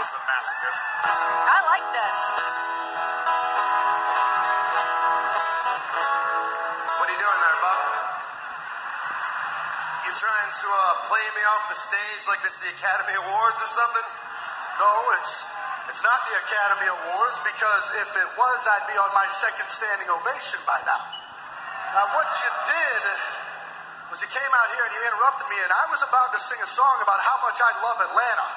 Ambrose the masochist. I like this. What are you doing there, Buck? You trying to uh, play me off the stage like this is the Academy Awards or something? No, it's it's not the Academy Awards because if it was, I'd be on my second standing ovation by now. Now, what you did was you came out here and you interrupted me, and I was about to sing a song about how much I love Atlanta.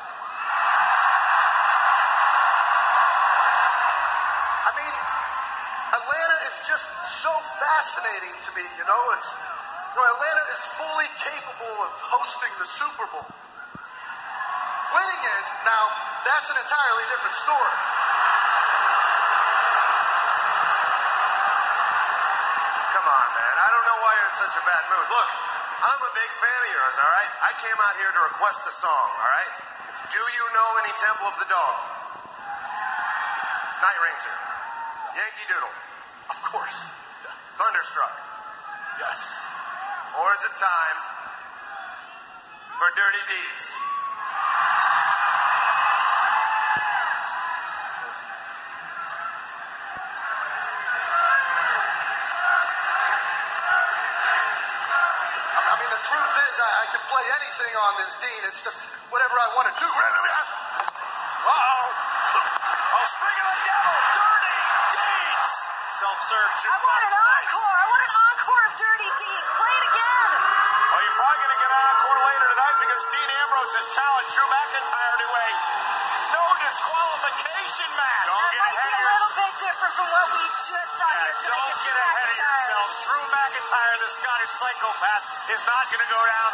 I mean, Atlanta is just so fascinating to me, you know? It's you know, Atlanta is fully capable of hosting the Super Bowl. Winning it, now, that's an entirely different story. Come on, man. I don't know why you're in such a bad mood. Look, I'm a big fan of yours, all right? I came out here to request a song, all right? Do you know any Temple of the Dog? Night Ranger. Yankee Doodle. Of course. Thunderstruck. Yes. Or is it time for Dirty Deeds? I mean, the truth is, I, I can play anything on this Dean. It's just whatever I want to do. Uh-oh. Oh, Spring of the Devil, Dirty Deeds. Self-serve I jukebox want an tonight. encore. I want an encore of Dirty Deeds. Play it again. Well, you're probably going to get an encore later tonight because Dean Ambrose has challenged Drew McIntyre to a no disqualification match. Don't That get might ahead be a little bit different from what we just saw Yeah, here tonight. don't get Drew ahead of yourself. Drew McIntyre, the Scottish psychopath, is not going to go down.